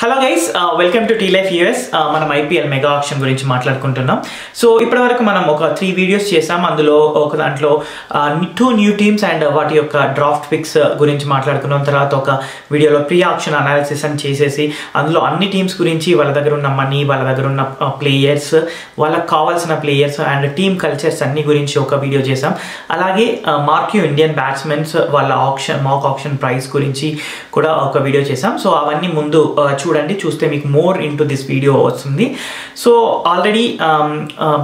Hello guys welcome to T life US. మనం IPL mega auction గురించి మాట్లాడుకుంటున్నాం. So ఇప్పటివరకు మనం ఒక త్రీ వీడియోస్ చేసాం. అందులో ఒక దాంట్లో టూ న్యూ టీమ్స్ అండ్ వాటి యొక్క డ్రాఫ్ట్ పిక్స్ గురించి మాట్లాడుకున్నాం. తర్వాత ఒక వీడియోలో ప్రీ ఆప్షన్ అనాలిసిస్ అని చేసేసి అందులో అన్ని టీమ్స్ గురించి వాళ్ళ దగ్గర ఉన్న మనీ వాళ్ళ దగ్గర ఉన్న ప్లేయర్స్ వాళ్ళకి కావాల్సిన ప్లేయర్స్ అండ్ టీమ్ కల్చర్స్ అన్ని గురించి ఒక వీడియో చేసాం. అలాగే మార్క్యూ ఇండియన్ బ్యాట్స్మెన్స్ వాళ్ళ ఆప్షన్ మాక్ ఆప్షన్ ప్రైస్ గురించి కూడా ఒక వీడియో చేసాం. సో అవన్నీ ముందు చూ చూడండి చూస్తే మీకు మోర్ ఇంటూ దిస్ వీడియో వస్తుంది. సో ఆల్రెడీ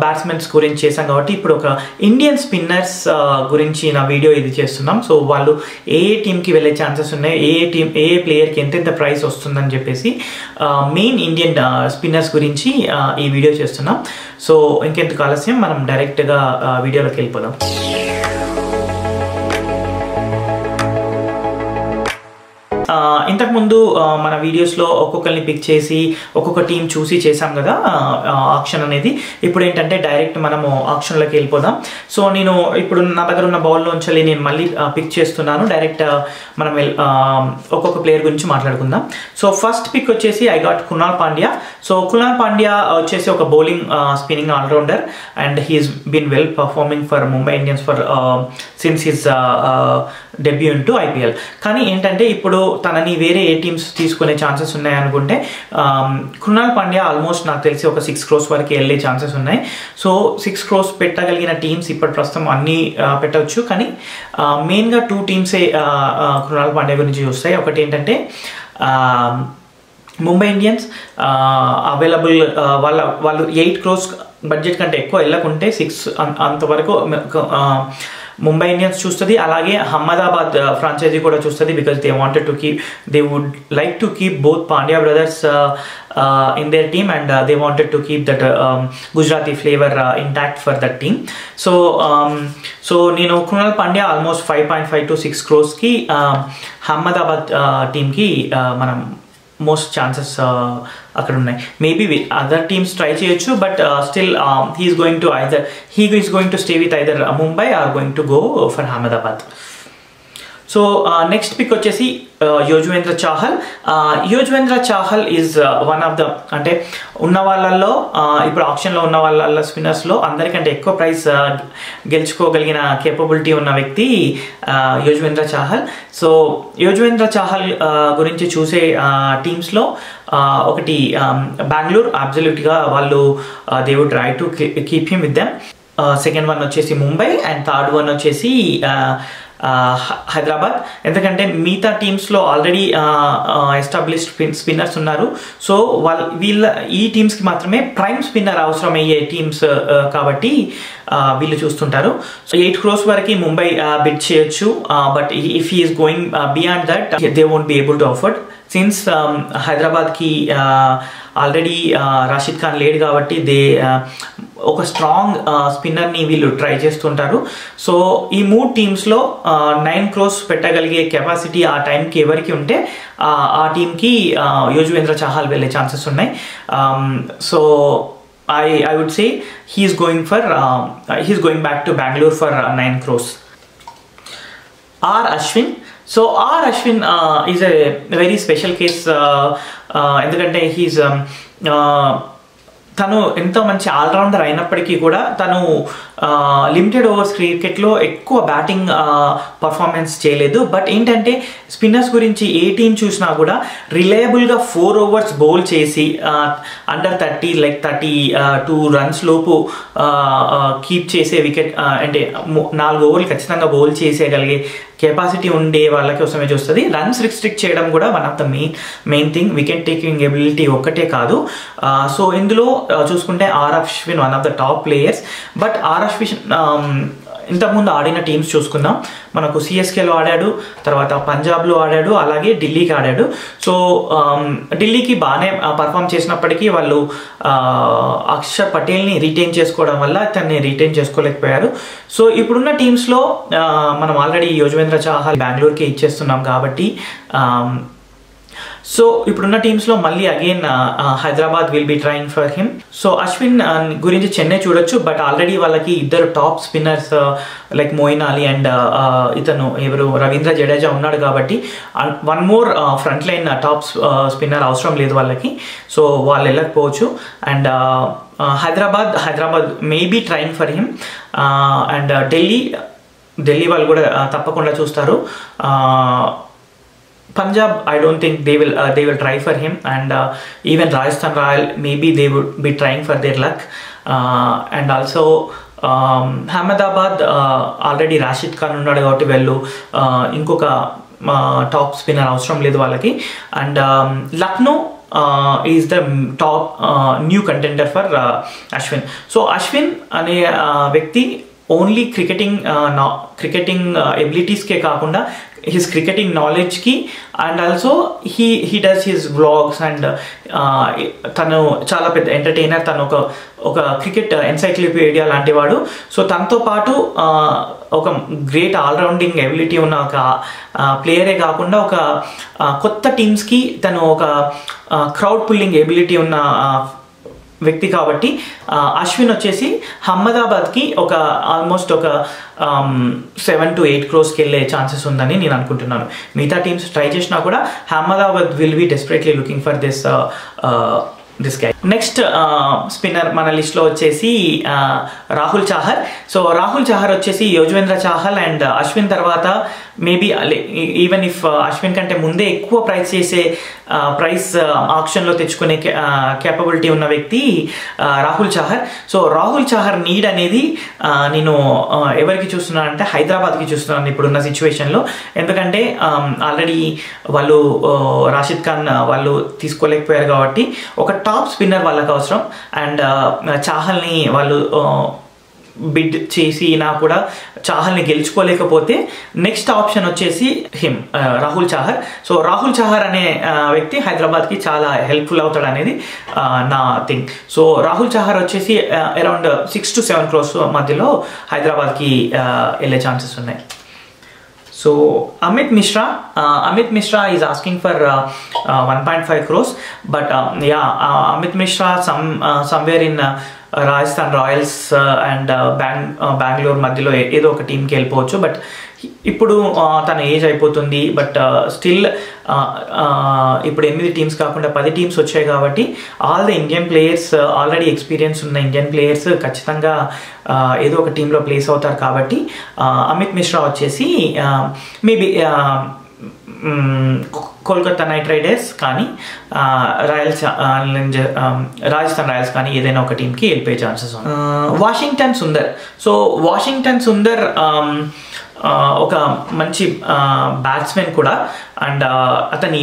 బ్యాట్స్మెన్స్ గురించి చేశాం కాబట్టి ఇప్పుడు ఒక ఇండియన్ స్పిన్నర్స్ uh, గురించి నా వీడియో ఇది చేస్తున్నాం. సో వాళ్ళు ఏ ఏ టీంకి వెళ్ళే ఛాన్సెస్ ఉన్నాయి ఏ ఏ టీం ఏ ఏ ప్లేయర్కి ఎంతెంత ప్రైస్ వస్తుందని చెప్పేసి మెయిన్ ఇండియన్ స్పిన్నర్స్ గురించి uh, ఈ వీడియో చేస్తున్నాం. సో ఇంకెందుకు ఆలస్యం మనం డైరెక్ట్గా వీడియోలోకి uh, వెళ్ళిపోదాం. ఇంతకుముందు మన వీడియోస్లో ఒక్కొక్కరిని పిక్ చేసి ఒక్కొక్క టీం చూసి చేసాం కదా ఆప్షన్ అనేది. ఇప్పుడు ఏంటంటే డైరెక్ట్ మనము ఆప్షన్లోకి వెళ్ళిపోదాం. సో నేను ఇప్పుడు నా దగ్గర ఉన్న బాల్లోంచి నేను మళ్ళీ పిక్ చేస్తున్నాను. డైరెక్ట్ మనం ఒక్కొక్క ప్లేయర్ గురించి మాట్లాడుకుందాం. సో ఫస్ట్ పిక్ వచ్చేసి I got Kunal Pandya so Kunal Pandya వచ్చేసి ఒక bowling spinning allrounder and he's been well performing for Mumbai Indians for since his debut into IPL. కానీ ఏంటంటే ఇప్పుడు తనని వేరే ఏ టీమ్స్ తీసుకునే ఛాన్సెస్ ఉన్నాయి అనుకుంటే కృణాల్ పాండ్యా ఆల్మోస్ట్ నాకు తెలిసి ఒక సిక్స్ క్రోస్ వరకు వెళ్ళే ఛాన్సెస్ ఉన్నాయి. సో సిక్స్ క్రోస్ పెట్టగలిగిన టీమ్స్ ఇప్పటి ప్రస్తుతం అన్నీ పెట్టవచ్చు. కానీ మెయిన్గా టూ టీమ్సే కృణాల్ పాండ్యా గురించి చూస్తాయి. ఒకటి ఏంటంటే ముంబై ఇండియన్స్ అవైలబుల్ వాళ్ళ వాళ్ళు ఎయిట్ క్రోస్ బడ్జెట్ కంటే ఎక్కువ వెళ్ళకుంటే సిక్స్ అంతవరకు ముంబై ఇండియన్స్ చూస్తుంది అలాగే అహ్మదాబాద్ ఫ్రాంచైజీ కూడా చూస్తుంది because they wanted to keep they would like to keep both Pandya brothers in their team and they wanted to keep that Gujarati flavour intact for that team so so నేను Krunal Pandya almost five point five to six క్రోస్కి Ahmedabad టీమ్కి మనం most chances అక్కడ ఉన్నాయి. Maybe other teams try చేయొచ్చు but still he's going to either he is going to stay with either Mumbai or going to go for Ahmedabad so next pick వచ్చేసి uh, Yuzvendra Chahal. Uh, Yuzvendra Chahal is one of the అంటే ఉన్న వాళ్ళల్లో uh, ఇప్పుడు ఆప్షన్లో ఉన్న వాళ్ళ స్పిన్నర్స్లో అందరికంటే ఎక్కువ ప్రైస్ గెలుచుకోగలిగిన కేపబిలిటీ ఉన్న వ్యక్తి యోజువేంద్ర చాహల్. సో యోజువేంద్ర చాహల్ గురించి చూసే టీమ్స్లో ఒకటి um, బెంగళూరు. అబ్జల్యూట్గా వాళ్ళు they would try to keep him with them second one వచ్చేసి ముంబై అండ్ థర్డ్ వన్ వచ్చేసి హైదరాబాద్. ఎందుకంటే మిగతా టీమ్స్లో ఆల్రెడీ ఎస్టాబ్లిష్డ్ స్పిన్నర్స్ ఉన్నారు. సో వాళ్ళ వీళ్ళ ఈ టీమ్స్కి మాత్రమే ప్రైమ్ స్పిన్నర్ అవసరమయ్యే టీమ్స్ కాబట్టి వీళ్ళు చూస్తుంటారు. సో ఎయిట్ క్రోస్ వరకు ముంబై బిడ్ చేయొచ్చు. But if is going beyond that they won't be able to afford since హైదరాబాద్కి ఆల్రెడీ రాషిద్ ఖాన్ లేడు కాబట్టి దే ఒక స్ట్రాంగ్ స్పిన్నర్ని uh, వీళ్ళు ట్రై చేస్తుంటారు. సో ఈ మూడు టీమ్స్లో నైన్ క్రోస్ పెట్టగలిగే కెపాసిటీ ఆ టైంకి ఎవరికి ఉంటే ఆ టీంకి uh, యోజువేంద్ర చహాల్ వెళ్ళే ఛాన్సెస్ ఉన్నాయి. So I I would say he's going for he's going back to Bengaluru for nine crores R Ashwin so R Ashwin is a very special case ఎందుకంటే హీస్ తను ఎంతో మంచి ఆల్రౌండర్ అయినప్పటికీ కూడా తను లిమిటెడ్ ఓవర్స్ క్రికెట్లో ఎక్కువ బ్యాటింగ్ పర్ఫార్మెన్స్ చేయలేదు. బట్ ఏంటంటే స్పిన్నర్స్ గురించి ఏ టీం చూసినా కూడా రిలయబుల్గా ఫోర్ ఓవర్స్ బౌల్ చేసి under thirty like thirty two runs లోపు కీప్ చేసే వికెట్ అంటే నాలుగు ఓవర్లు ఖచ్చితంగా బౌల్ చేసేయగలిగే కెపాసిటీ ఉండే వాళ్ళ కోసమే చూస్తుంది. రన్స్ రిస్ట్రిక్ట్ చేయడం కూడా one of the main main thing wicket taking ability ఒక్కటే కాదు. సో ఇందులో చూసుకుంటే R Ashwin one of the top players but R Ashwin ఇంతకుముందు ఆడిన టీమ్స్ చూసుకుందాం. మనకు సిఎస్కేలో ఆడాడు తర్వాత పంజాబ్లో ఆడాడు అలాగే ఢిల్లీకి ఆడాడు. సో ఢిల్లీకి బాగానే పర్ఫామ్ చేసినప్పటికీ వాళ్ళు అక్షర్ పటేల్ని రిటైన్ చేసుకోవడం వల్ల తన్ని రిటైన్ చేసుకోలేకపోయారు. సో ఇప్పుడున్న టీమ్స్లో మనం ఆల్రెడీ యోజవేంద్ర చాహల్ బెంగళూరుకి ఇచ్చేస్తున్నాం కాబట్టి సో ఇప్పుడున్న టీమ్స్లో మళ్ళీ again Hyderabad will be trying for him so Ashwin గురించి చెన్నై చూడొచ్చు బట్ ఆల్రెడీ వాళ్ళకి ఇద్దరు top spinners like Moeen Ali and ఇతను ఎవరు రవీంద్ర జడేజా ఉన్నాడు కాబట్టి one more front line top spinner అవసరం లేదు వాళ్ళకి. సో వాళ్ళు వెళ్ళకపోవచ్చు. And Hyderabad Hyderabad maybe trying for him and Delhi Delhi వాళ్ళు కూడా uh, తప్పకుండా చూస్తారు. Uh, Punjab I don't think they will they will try for him and even Rajasthan Royal maybe they would be trying for their luck and also Ahmedabad already Rashid Khan ఉన్నాడు కాబట్టి వెళ్ళు. ఇంకొక top spinner అవసరం లేదు వాళ్ళకి. And Lucknow is the top new contender for Ashwin so Ashwin అనే వ్యక్తి only cricketing నా క్రికెటింగ్ ఎబిలిటీస్కే కాకుండా his cricketing నాలెడ్జ్కి and also he he does his vlogs and తను చాలా పెద్ద ఎంటర్టైనర్ తను ఒక ఒక క్రికెట్ ఎన్సైక్లోపీడియా లాంటి వాడు సో తనతో పాటు ఒక గ్రేట్ ఆల్రౌండింగ్ ఎబిలిటీ ఉన్న ఒక ప్లేయరే కాకుండా ఒక కొత్త టీమ్స్కి తను ఒక క్రౌడ్ పుల్లింగ్ ఎబిలిటీ ఉన్న వ్యక్తి కాబట్టి అశ్విన్ వచ్చేసి అహ్మదాబాద్కి ఒక ఆల్మోస్ట్ ఒక సెవెన్ టు ఎయిట్ క్రోస్కి వెళ్ళే ఛాన్సెస్ ఉందని నేను అనుకుంటున్నాను. మిగతా టీమ్స్ ట్రై చేసినా కూడా Ahmedabad will be desperately looking for this this guy next spinner మన లిస్ట్లో వచ్చేసి రాహుల్ చాహర్. సో రాహుల్ చాహర్ వచ్చేసి యోజవేంద్ర చాహల్ అండ్ అశ్విన్ తర్వాత మేబీ ఈవెన్ ఇఫ్ అశ్విన్ కంటే ముందే ఎక్కువ ప్రైస్ చేసే uh, ప్రైస్ ఆప్షన్లో uh, తెచ్చుకునే uh, కేపబిలిటీ ఉన్న వ్యక్తి రాహుల్ చాహర్ సో రాహుల్ చాహర్ నీడ్ అనేది నేను ఎవరికి చూస్తున్నాను అంటే హైదరాబాద్కి చూస్తున్నాను ఇప్పుడున్న సిచ్యువేషన్లో ఎందుకంటే um, ఆల్రెడీ వాళ్ళు రాషిద్ ఖాన్ వాళ్ళు తీసుకోలేకపోయారు కాబట్టి ఒక టాప్ స్పిన్నర్ వాళ్ళకి అవసరం. అండ్ చాహల్ని వాళ్ళు బిడ్ చేసి నా కూడా చాహల్ని గెలుచుకోలేకపోతే నెక్స్ట్ ఆప్షన్ వచ్చేసి హిమ్ రాహుల్ చాహర్. సో రాహుల్ చాహర్ అనే వ్యక్తి హైదరాబాద్కి చాలా హెల్ప్ఫుల్ అవుతాడు అనేది నా థింగ్ సో రాహుల్ చాహర్ వచ్చేసి around six to seven crores మధ్యలో హైదరాబాద్కి వెళ్ళే ఛాన్సెస్ ఉన్నాయి. So Amit Mishra Amit Mishra is asking for one point five crores but yeah Amit Mishra some somewhere in Rajasthan royals and bang Bengaluru మధ్యలో ఏదో ఒక టీంకి వెళ్ళిపోవచ్చు. బట్ ఇప్పుడు uh, తన ఏజ్ అయిపోతుంది. బట్ స్టిల్ uh, uh, ఇప్పుడు ఎనిమిది టీమ్స్ కాకుండా పది టీమ్స్ వచ్చాయి కాబట్టి all the Indian players already experience ఉన్న ఇండియన్ ప్లేయర్స్ ఖచ్చితంగా ఏదో ఒక టీంలో ప్లేస్ అవుతారు కాబట్టి అమిత్ మిశ్రా వచ్చేసి మేబీ కోల్కతా నైట్ రైడర్స్ కానీ రాయల్స్ రాజస్థాన్ రాయల్స్ కానీ ఏదైనా ఒక టీంకి వెళ్ళిపోయే chances Washington Sundar. So Washington Sundar ఒక మంచి బ్యాట్స్మెన్ కూడా. అండ్ అతని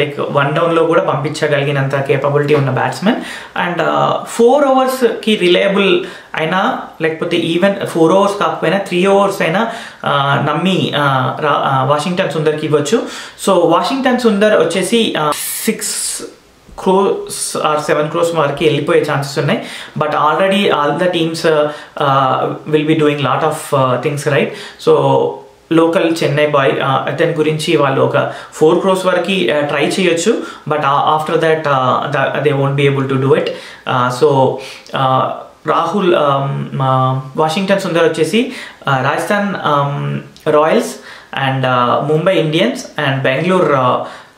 లైక్ వన్ డౌన్లో కూడా పంపించగలిగినంత కేపబిలిటీ ఉన్న బ్యాట్స్మెన్ అండ్ ఫోర్ అవర్స్కి రిలయబుల్ అయినా లేకపోతే ఈవెన్ ఫోర్ అవర్స్ కాకపోయినా త్రీ అవర్స్ అయినా నమ్మి వాషింగ్టన్ సుందర్కి ఇవ్వచ్చు. సో వాషింగ్టన్ సుందర్ వచ్చేసి six crores or seven crores వరకు వెళ్ళిపోయే ఛాన్సెస్ ఉన్నాయి. But already all the teams will be doing lot of things right so local Chennai boy అతని గురించి వాళ్ళు ఒక ఫోర్ క్రోస్ వరకు ట్రై చేయొచ్చు. But after that they won't be able to do it so Rahul Washington Sundar వచ్చేసి Rajasthan royals and Mumbai Indians and Bengaluru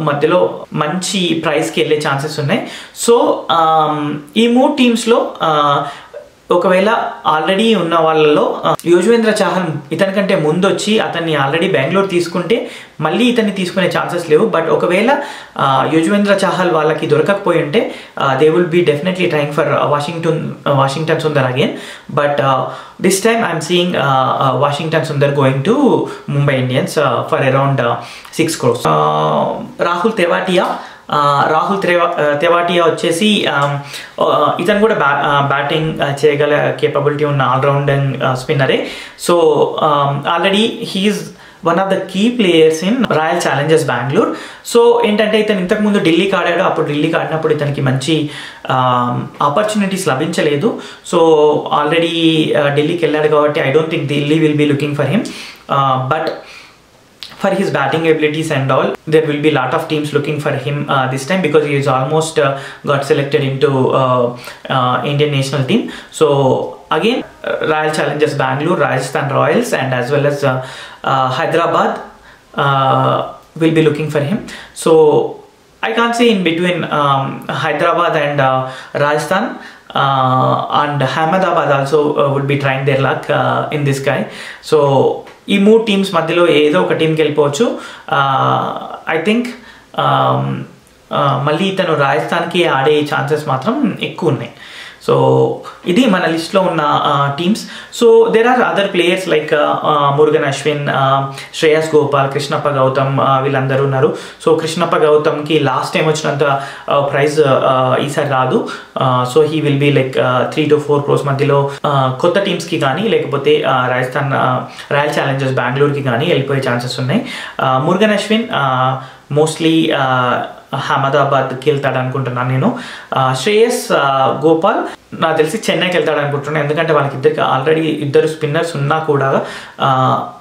మధ్యలో మంచి ప్రైస్కి వెళ్ళే ఛాన్సెస్ ఉన్నాయి. సో ఈ మూడు టీమ్స్లో ఒకవేళ ఆల్రెడీ ఉన్న వాళ్ళలో యోజువేంద్ర చాహల్ ఇతని కంటే ముందు వచ్చి అతన్ని ఆల్రెడీ బెంగళూరు తీసుకుంటే మళ్ళీ ఇతన్ని తీసుకునే ఛాన్సెస్ లేవు. బట్ ఒకవేళ యోజువేంద్ర చాహల్ వాళ్ళకి దొరకకపోయి ఉంటే they will be definitely trying for Washington Washington Sundar again but this time I'm seeing Washington Sundar going to Mumbai Indians for around six crores Rahul Tewatia Rahul Treva Tewatia వచ్చేసి ఇతను కూడా బ్యా బ్యాటింగ్ చేయగల కేపబిలిటీ ఉన్న ఆల్రౌండింగ్ స్పిన్నరే so already he's one of the key players in royal challengers Bengaluru so ఏంటంటే ఇతను ఇంతకుముందు ఢిల్లీకి ఆడాడు అప్పుడు ఢిల్లీకి ఆడినప్పుడు ఇతనికి మంచి ఆపర్చునిటీస్ లభించలేదు. సో ఆల్రెడీ ఢిల్లీకి వెళ్ళాడు కాబట్టి I don't think Delhi will be looking for him but for his batting abilities and all there will be a lot of teams looking for him uh, this time because he is almost uh, got selected into uh, uh, indian national team so again uh, royal challengers bangalore rajasthan royals and as well as hyderabad will be looking for him so i can't say in between um, hyderabad and rajasthan uh, and Ahmedabad also uh, would be trying their luck uh, in this guy. So ఈ మూడు teams మధ్యలో ఏదో ఒక టీంకి వెళ్ళిపోవచ్చు. I think మళ్ళీ తను రాజస్థాన్కి ఆడే ఛాన్సెస్ మాత్రం ఎక్కువ ఉన్నాయి. సో ఇది మన లిస్ట్లో ఉన్న teams so there are other players like Murugan Ashwin Shreyas Gopal Krishnappa Gowtham వీళ్ళందరూ ఉన్నారు. సో కృష్ణప్ప గౌతమ్కి లాస్ట్ టైం వచ్చినంత ప్రైజ్ ఈసారి రాదు. So he will be like three to four crores మధ్యలో కొత్త టీమ్స్కి కానీ లేకపోతే రాజస్థాన్ రాయల్ ఛాలెంజర్స్ బెంగళూరుకి కానీ వెళ్ళిపోయే ఛాన్సెస్ ఉన్నాయి. మురుగన్ అశ్విన్ మోస్ట్లీ uh, అహ్మదాబాద్కి వెళ్తాడు అనుకుంటున్నాను నేను. శ్రేయస్ గోపాల్ నాకు తెలిసి చెన్నైకి వెళ్తాడు అనుకుంటున్నాను ఎందుకంటే వాళ్ళకి ఇద్దరికి ఆల్రెడీ ఇద్దరు స్పిన్నర్స్ ఉన్నా కూడా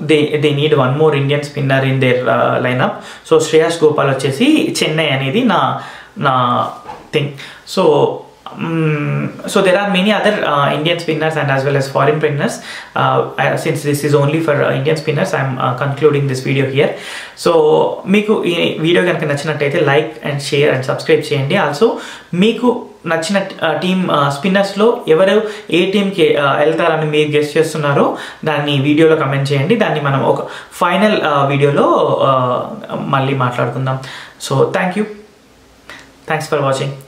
they they need one more Indian spinner in their lineup so Shreyas Gopal వచ్చేసి చెన్నై అనేది నా నా thing so um, so there are many other uh, Indian spinners and as well as foreign spinners. Uh, uh, since this is only for uh, Indian spinners, I'm uh, concluding this video here. So మీకు ఈ video కనుక నచ్చినట్టయితే like and share and subscribe చేయండి also మీకు నచ్చిన team స్పిన్నర్స్లో ఎవరు ఏ టీంకి వెళ్తారని మీరు గెస్ట్ చేస్తున్నారో దాన్ని వీడియోలో కమెంట్ చేయండి దాన్ని మనం ఒక ఫైనల్ వీడియోలో మళ్ళీ మాట్లాడుకుందాం so thank you thanks for watching